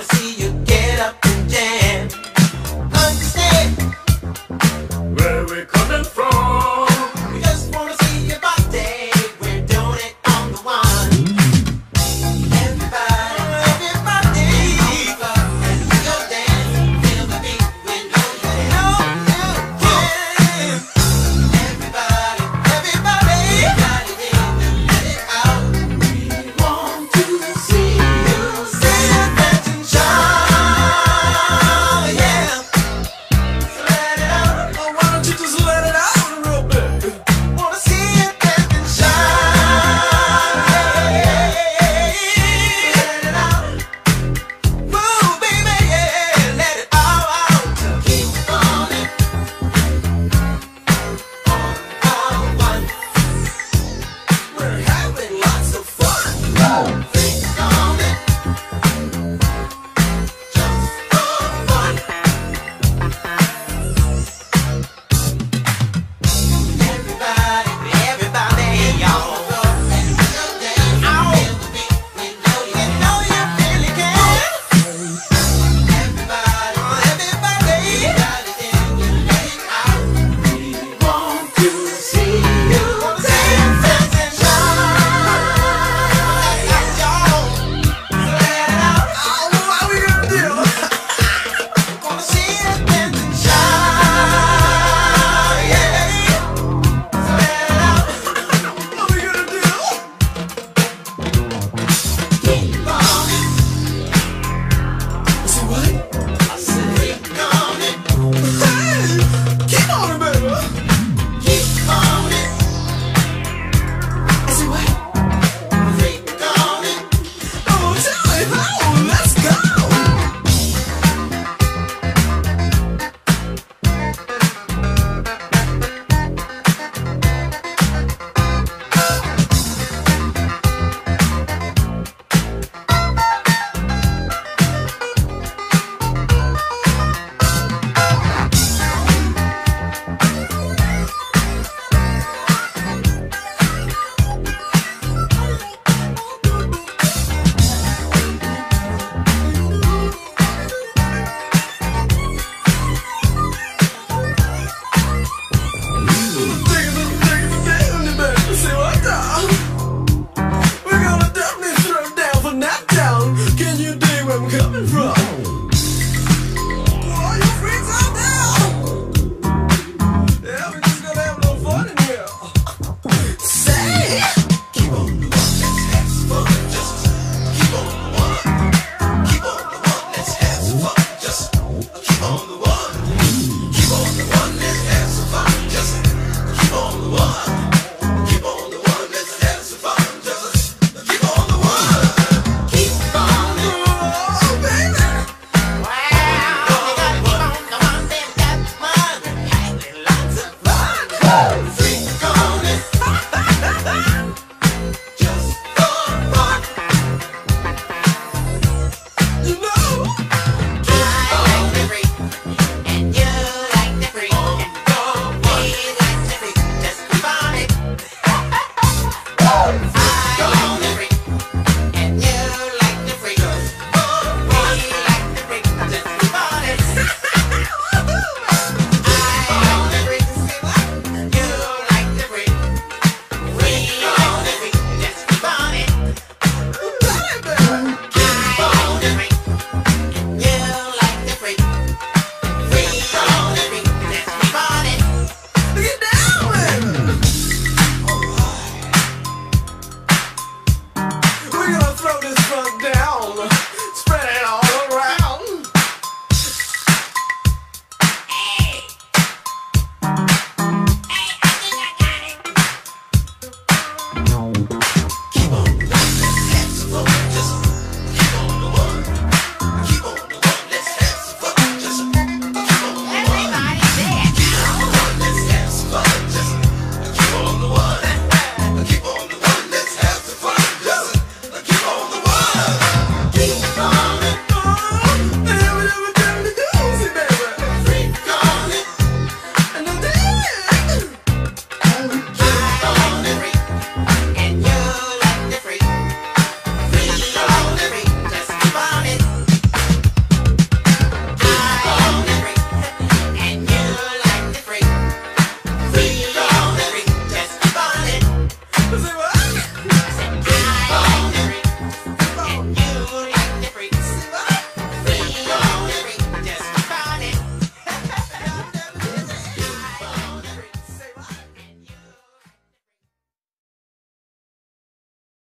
wanna see you.